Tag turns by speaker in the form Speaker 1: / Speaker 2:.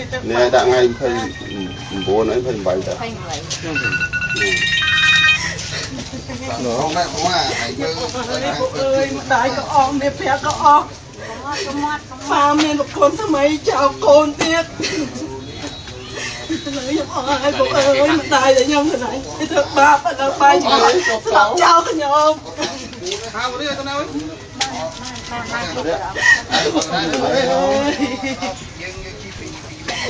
Speaker 1: នេះដាក់ថ្ងៃ29ហើយ28តា
Speaker 2: នោះម៉ែមកហើយយើង
Speaker 3: អើយម្ដាយក៏អស់មានប្រាក់ក៏អស់ម៉ាមានប្រពន្ធថ្មីចៅកូនទៀតខ្ញុំអស់ហើយបងអើយម្ដាយដែលខ្ញុំស្រឡាញ់គេធ្វើបាបដល់បាយជាមួយស្លាប់ចោលខ្ញុំ
Speaker 2: ហៅនេះទៅណាវិញយើងយើងជីពី